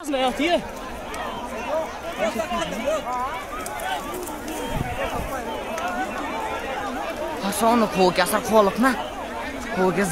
Разная тир. Hasan asar qolibmi? qo'lga